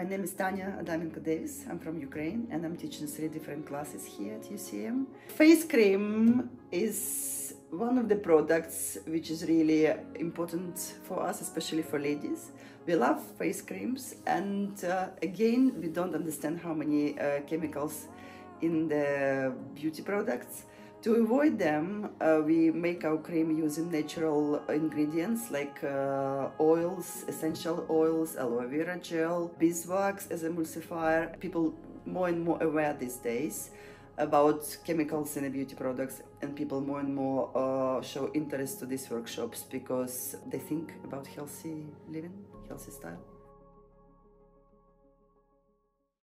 My name is Tanya Adamenko Davis. I'm from Ukraine and I'm teaching three different classes here at UCM. Face cream is one of the products which is really important for us, especially for ladies. We love face creams and uh, again, we don't understand how many uh, chemicals in the beauty products. To avoid them, uh, we make our cream using natural ingredients like uh, oils, essential oils, aloe vera gel, beeswax as emulsifier. People more and more aware these days about chemicals in the beauty products and people more and more uh, show interest to these workshops because they think about healthy living, healthy style.